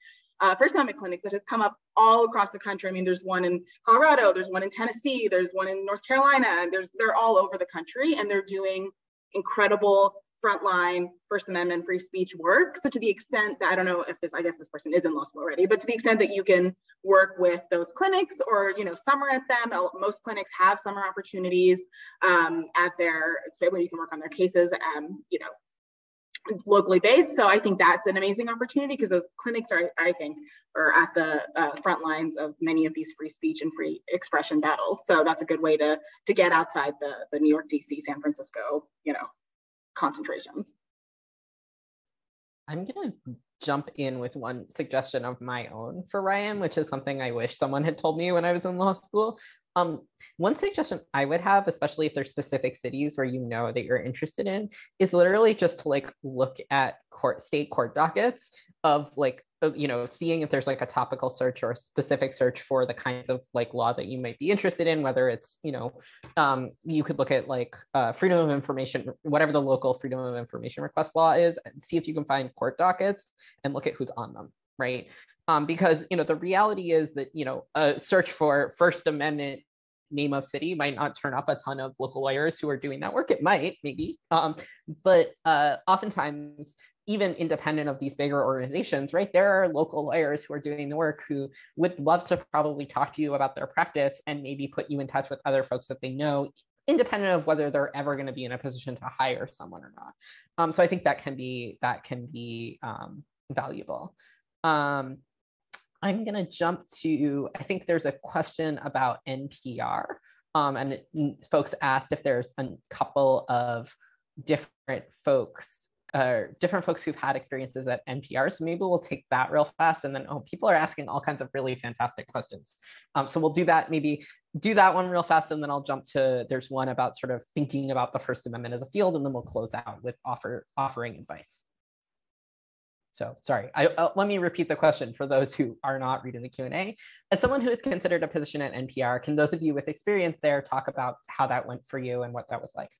uh, First Amendment clinics that has come up all across the country. I mean, there's one in Colorado, there's one in Tennessee, there's one in North Carolina, and there's they're all over the country, and they're doing incredible frontline First Amendment free speech work. So to the extent that I don't know if this, I guess this person is in law school already, but to the extent that you can work with those clinics or you know summer at them, most clinics have summer opportunities um, at their where you can work on their cases, um, you know, locally based. So I think that's an amazing opportunity because those clinics are, I think, are at the uh, front lines of many of these free speech and free expression battles. So that's a good way to to get outside the the New York, DC, San Francisco, you know, concentrations. I'm to jump in with one suggestion of my own for Ryan, which is something I wish someone had told me when I was in law school. Um, one suggestion I would have, especially if there's specific cities where you know that you're interested in, is literally just to like look at court state court dockets of like you know seeing if there's like a topical search or a specific search for the kinds of like law that you might be interested in whether it's you know um, you could look at like uh, freedom of information whatever the local freedom of information request law is and see if you can find court dockets and look at who's on them right um, because you know the reality is that you know a search for first amendment name of city might not turn up a ton of local lawyers who are doing that work. It might, maybe, um, but uh, oftentimes, even independent of these bigger organizations, right? There are local lawyers who are doing the work who would love to probably talk to you about their practice and maybe put you in touch with other folks that they know, independent of whether they're ever going to be in a position to hire someone or not. Um, so I think that can be that can be um, valuable. Um, I'm going to jump to, I think there's a question about NPR. Um, and folks asked if there's a couple of different folks, different folks who've had experiences at NPR. So maybe we'll take that real fast. And then, oh, people are asking all kinds of really fantastic questions. Um, so we'll do that, maybe do that one real fast. And then I'll jump to, there's one about sort of thinking about the First Amendment as a field. And then we'll close out with offer offering advice. So sorry, I, uh, let me repeat the question for those who are not reading the Q&A. As someone who is considered a position at NPR, can those of you with experience there talk about how that went for you and what that was like?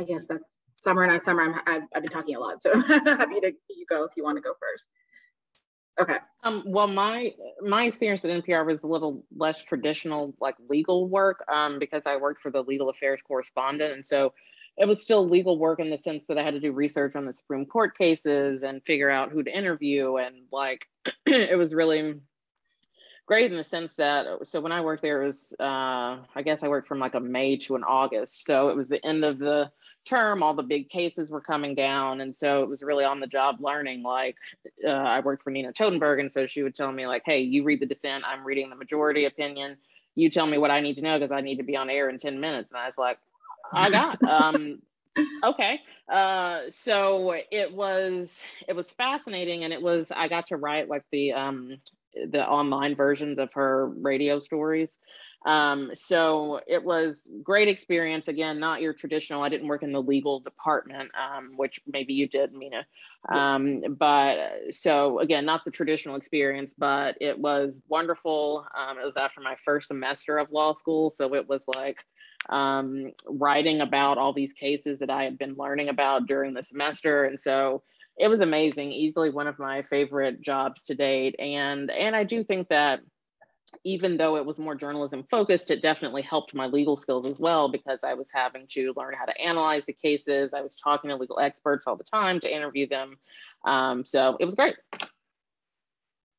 I guess that's Sommer and I, Sommer, I'm, I've, I've been talking a lot, so happy to you go if you want to go first. Okay. Um, well, my my experience at NPR was a little less traditional, like legal work, um, because I worked for the legal affairs correspondent, and so it was still legal work in the sense that I had to do research on the Supreme Court cases and figure out who to interview. And like, it was really great in the sense that, so when I worked there, it was, uh, I guess I worked from like a May to an August. So it was the end of the term, all the big cases were coming down. And so it was really on the job learning. Like, uh, I worked for Nina Totenberg. And so she would tell me, like, hey, you read the dissent, I'm reading the majority opinion. You tell me what I need to know because I need to be on air in 10 minutes. And I was like, I got. Um, okay. Uh, so it was it was fascinating, and it was I got to write like the um, the online versions of her radio stories. Um, so it was great experience. Again, not your traditional. I didn't work in the legal department, um, which maybe you did, Mina. Um, but so again, not the traditional experience, but it was wonderful. Um, it was after my first semester of law school, so it was like um, writing about all these cases that I had been learning about during the semester. And so it was amazing, easily one of my favorite jobs to date. And, and I do think that even though it was more journalism focused, it definitely helped my legal skills as well because I was having to learn how to analyze the cases. I was talking to legal experts all the time to interview them. Um, so it was great.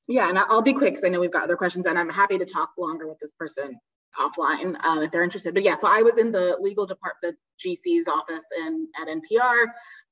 Yeah, and I'll be quick because I know we've got other questions, and I'm happy to talk longer with this person offline um, if they're interested. But yeah, so I was in the legal department, the GC's office in at NPR,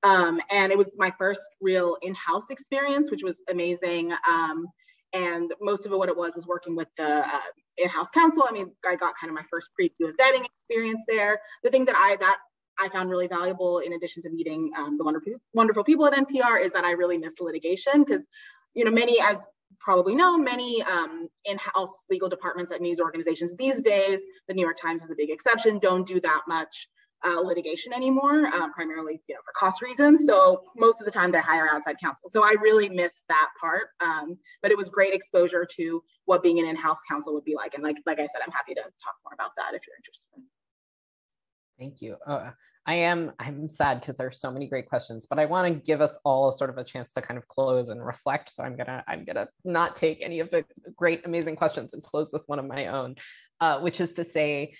um, and it was my first real in-house experience, which was amazing. Um, and most of it, what it was, was working with the uh, in-house counsel. I mean, I got kind of my first preview of vetting experience there. The thing that I that I found really valuable, in addition to meeting um, the wonderful wonderful people at NPR, is that I really missed litigation because you know many as probably know, many um, in-house legal departments at news organizations these days, the New York Times is a big exception, don't do that much uh, litigation anymore, uh, primarily you know, for cost reasons. So most of the time they hire outside counsel. So I really missed that part, um, but it was great exposure to what being an in-house counsel would be like. And like, like I said, I'm happy to talk more about that if you're interested. Thank you. Uh, I am I'm sad because there's so many great questions, but I want to give us all sort of a chance to kind of close and reflect. So I'm gonna I'm gonna not take any of the great amazing questions and close with one of my own, uh, which is to say,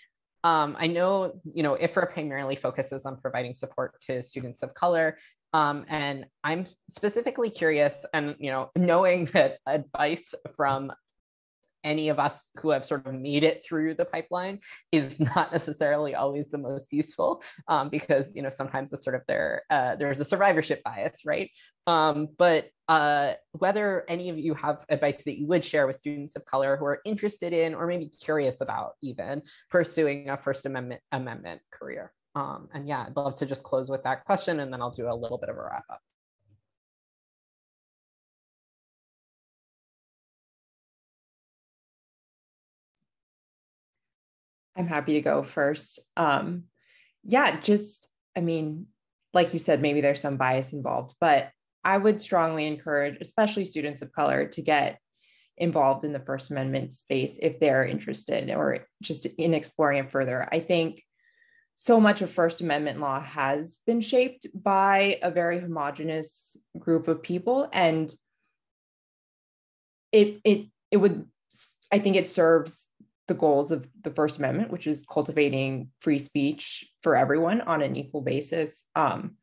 um, I know, you know, IFRA primarily focuses on providing support to students of color. Um, and I'm specifically curious and, you know, knowing that advice from any of us who have sort of made it through the pipeline is not necessarily always the most useful um, because you know sometimes the sort of there uh, there's a survivorship bias right? Um, but uh, whether any of you have advice that you would share with students of color who are interested in or maybe curious about even pursuing a first amendment amendment career. Um, and yeah i'd love to just close with that question and then i'll do a little bit of a wrap up I'm happy to go first. Um, yeah, just, I mean, like you said, maybe there's some bias involved, but I would strongly encourage, especially students of color, to get involved in the First Amendment space if they're interested or just in exploring it further. I think so much of First Amendment law has been shaped by a very homogenous group of people. And it it it would I think it serves the goals of the First Amendment, which is cultivating free speech for everyone on an equal basis, um,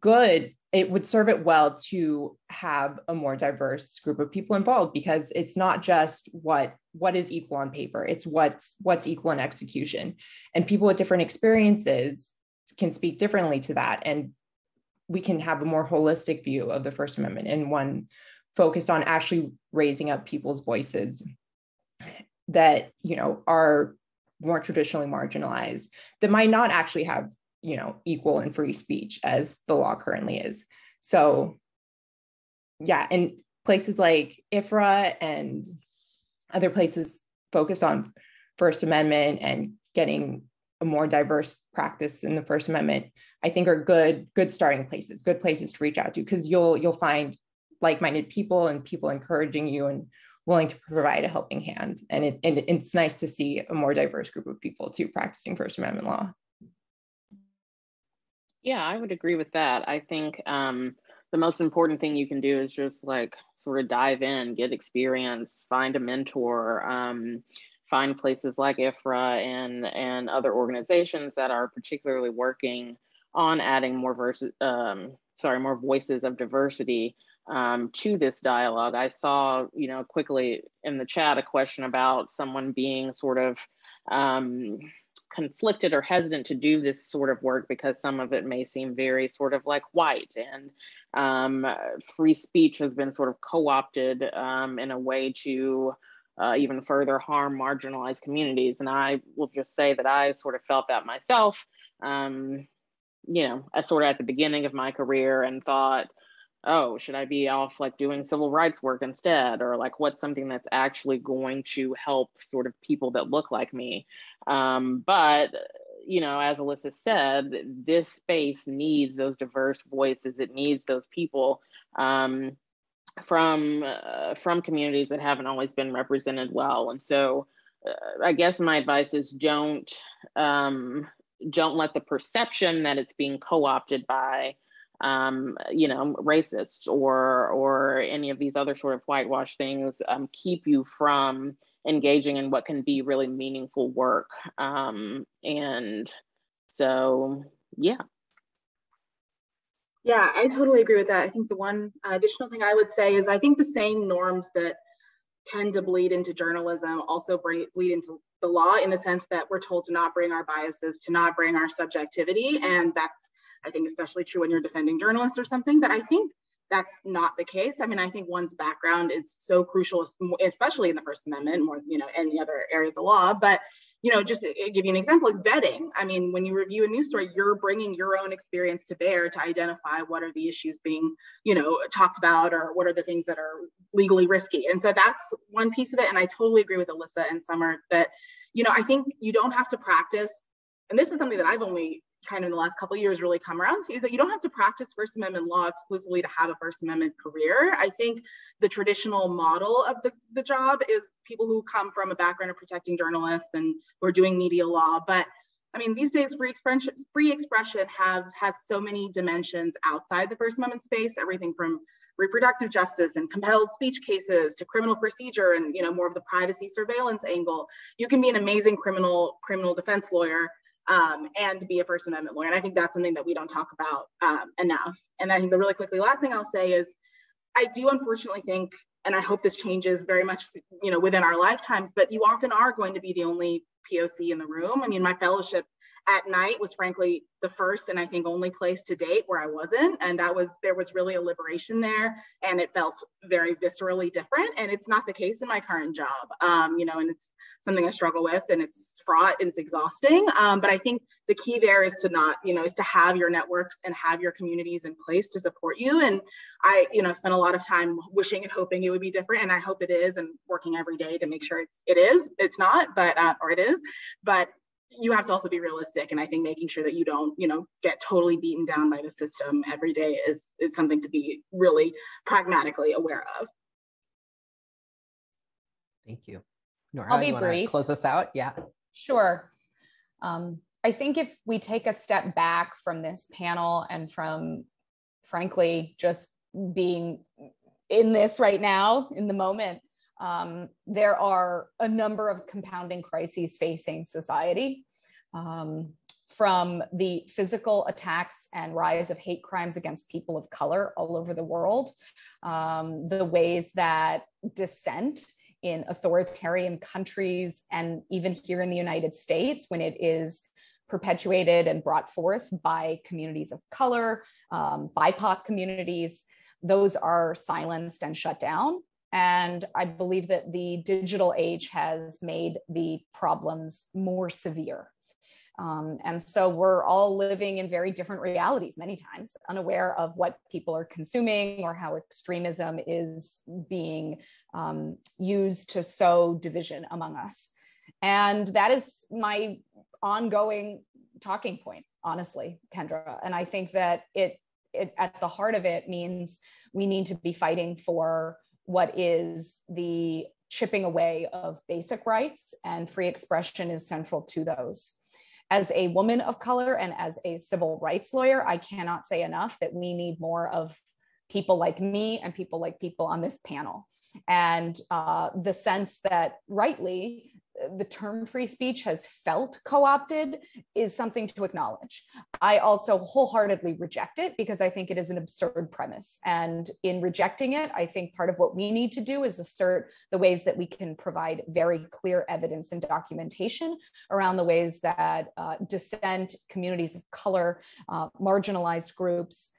good, it would serve it well to have a more diverse group of people involved because it's not just what what is equal on paper it's what's what's equal in execution. And people with different experiences can speak differently to that and we can have a more holistic view of the first amendment and one focused on actually raising up people's voices that you know are more traditionally marginalized that might not actually have you know equal and free speech as the law currently is. So yeah and places like ifra and other places focus on first amendment and getting a more diverse practice in the first amendment i think are good good starting places good places to reach out to because you'll you'll find like-minded people and people encouraging you and willing to provide a helping hand. And, it, and it's nice to see a more diverse group of people too practicing First Amendment law. Yeah, I would agree with that. I think um, the most important thing you can do is just like sort of dive in, get experience, find a mentor, um, find places like IFRA and and other organizations that are particularly working on adding more vers- um, sorry more voices of diversity um, to this dialogue. I saw, you know, quickly in the chat a question about someone being sort of um, conflicted or hesitant to do this sort of work because some of it may seem very sort of like white and um, free speech has been sort of co-opted um, in a way to uh, even further harm marginalized communities. And I will just say that I sort of felt that myself, um, you know, sort of at the beginning of my career and thought, oh, should I be off like doing civil rights work instead? Or like what's something that's actually going to help sort of people that look like me? Um, but you know, as Alyssa said, this space needs those diverse voices. It needs those people um, from uh, from communities that haven't always been represented well. And so, uh, I guess my advice is don't um, don't let the perception that it's being co-opted by um, you know, racists or or any of these other sort of whitewash things um, keep you from engaging in what can be really meaningful work. Um, and so, yeah. Yeah, I totally agree with that. I think the one additional thing I would say is I think the same norms that tend to bleed into journalism also bleed into the law in the sense that we're told to not bring our biases, to not bring our subjectivity. And that's I think especially true when you're defending journalists or something, but I think that's not the case. I mean, I think one's background is so crucial, especially in the First Amendment, more you know any other area of the law. But you know, just to give you an example, like vetting. I mean, when you review a news story, you're bringing your own experience to bear to identify what are the issues being, you know, talked about, or what are the things that are legally risky. And so that's one piece of it. And I totally agree with Alyssa and Sommer that, you know, I think you don't have to practice. And this is something that I've only kind of in the last couple years really come around to is that you don't have to practice First Amendment law exclusively to have a First Amendment career. I think the traditional model of the, the job is people who come from a background of protecting journalists and who are doing media law. But I mean, these days free expression, free expression have has so many dimensions outside the First Amendment space, everything from reproductive justice and compelled speech cases to criminal procedure and you know more of the privacy surveillance angle. You can be an amazing criminal criminal defense lawyer um, and be a First Amendment lawyer. And I think that's something that we don't talk about um, enough. And I think the really quickly last thing I'll say is I do unfortunately think, and I hope this changes very much, you know, within our lifetimes, but you often are going to be the only POC in the room. I mean, my fellowship at Knight was frankly the first and I think only place to date where I wasn't. And that was, there was really a liberation there and it felt very viscerally different. And it's not the case in my current job, um, you know, and it's something I struggle with and it's fraught and it's exhausting. Um, but I think the key there is to not, you know, is to have your networks and have your communities in place to support you. And I, you know, spent a lot of time wishing and hoping it would be different. And I hope it is and working every day to make sure it's, it is, it's not, but, uh, or it is, but you have to also be realistic and i think making sure that you don't you know get totally beaten down by the system every day is is something to be really pragmatically aware of. Thank you. Nora, i'll be brief. close us out? Yeah. Sure. Um, i think if we take a step back from this panel and from frankly just being in this right now in the moment um, there are a number of compounding crises facing society. Um, from the physical attacks and rise of hate crimes against people of color all over the world, um, the ways that dissent in authoritarian countries and even here in the United States, when it is perpetuated and brought forth by communities of color, um, BIPOC communities, those are silenced and shut down. And I believe that the digital age has made the problems more severe. Um, and so we're all living in very different realities, many times, unaware of what people are consuming or how extremism is being um, used to sow division among us. And that is my ongoing talking point, honestly, Kendra. And I think that it, it at the heart of it means we need to be fighting for what is the chipping away of basic rights, and free expression is central to those. As a woman of color and as a civil rights lawyer, I cannot say enough that we need more of people like me and people like people on this panel. And uh, the sense that rightly the term free speech has felt co opted is something to acknowledge. I also wholeheartedly reject it because I think it is an absurd premise. And in rejecting it, I think part of what we need to do is assert the ways that we can provide very clear evidence and documentation around the ways that uh, dissent, communities of color, uh, marginalized groups,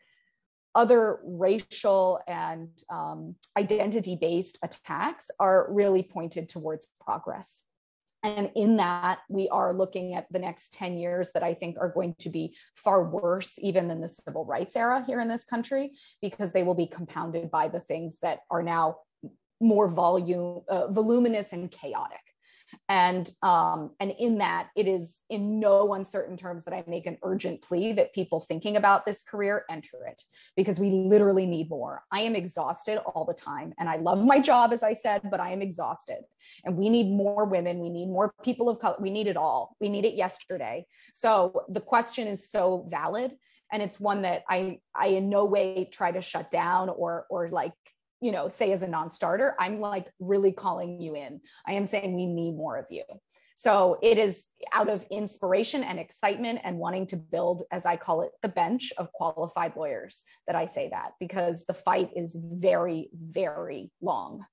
other racial and um, identity based attacks are really pointed towards progress. And in that, we are looking at the next 10 years that I think are going to be far worse, even than the civil rights era here in this country, because they will be compounded by the things that are now more volume, uh, voluminous and chaotic and um, and in that it is in no uncertain terms that i make an urgent plea that people thinking about this career enter it because we literally need more. I am exhausted all the time and i love my job as i said but i am exhausted. And we need more women. We need more people of color. We need it all. We need it yesterday. So the question is so valid and it's one that i i in no way try to shut down or or like you know, say as a non-starter, I'm like really calling you in. I am saying we need more of you. So it is out of inspiration and excitement and wanting to build, as I call it, the bench of qualified lawyers that I say that because the fight is very, very long.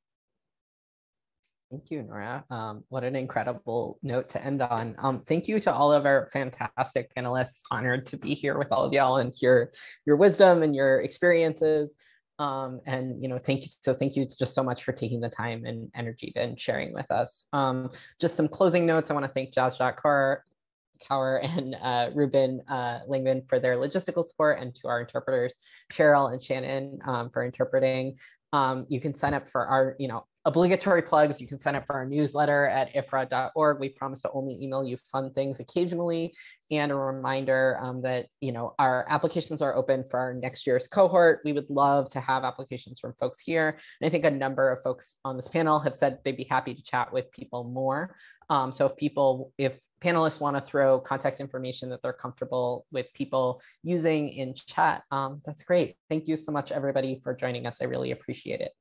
Thank you, Nora. Um, what an incredible note to end on. Um, thank you to all of our fantastic panelists. Honored to be here with all of y'all and hear your wisdom and your experiences. Um, and you know, thank you. So thank you just so much for taking the time and energy and sharing with us. Um, just some closing notes. I want to thank Kaur, Cower and uh, Ruben uh, Langman for their logistical support and to our interpreters, Cheryl and Shannon um, for interpreting. Um, you can sign up for our, you know, obligatory plugs. You can sign up for our newsletter at ifra.org. We promise to only email you fun things occasionally. And a reminder um, that, you know, our applications are open for our next year's cohort. We would love to have applications from folks here. And I think a number of folks on this panel have said they'd be happy to chat with people more. Um, so if people, if panelists want to throw contact information that they're comfortable with people using in chat, um, that's great. Thank you so much, everybody, for joining us. I really appreciate it.